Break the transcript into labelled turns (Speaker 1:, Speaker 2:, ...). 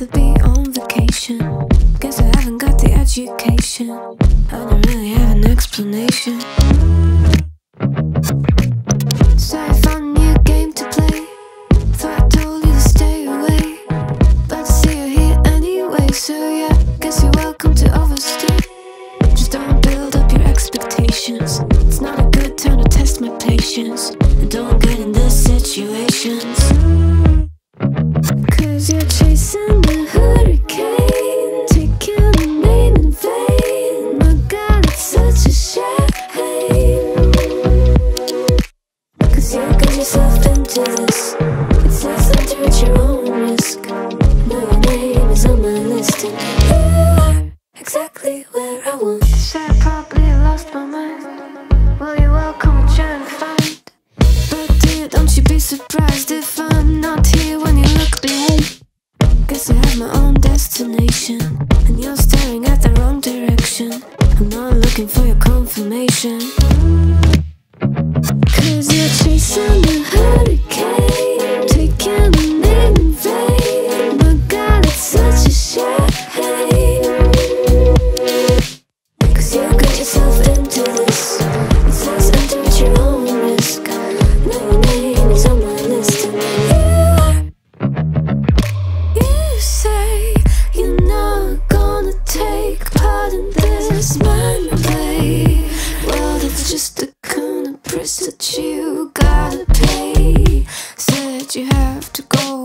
Speaker 1: rather be on vacation. Guess I haven't got the education. I don't really have an explanation. So I found a new game to play. Thought I told you to stay away. But I see you here anyway, so yeah. Guess you're welcome to overstay. Just don't build up your expectations. It's not a good time to test my patience. I don't get in this situation. Cause you're chasing yourself into this. It says enter at your own risk. Now your name is on my list, and you are exactly where I want. Say I probably lost my mind. Well, you're welcome to try and find. But dear, don't you be surprised if I'm not here when you look behind. Guess I have my own destination, and you're staring at the wrong direction. I'm not looking for your confirmation. Cause you're chasing price that you gotta pay. Said you have to go,